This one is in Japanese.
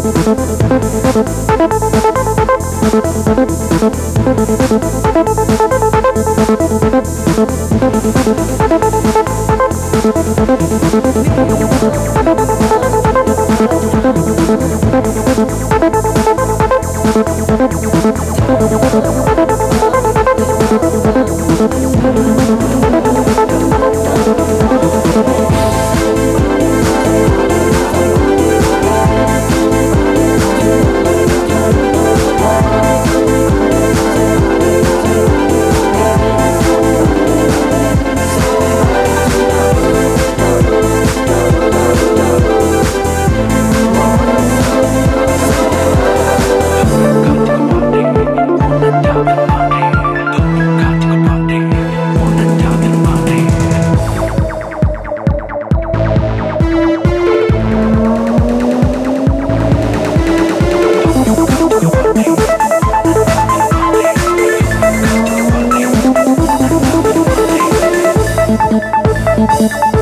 Thank you. Música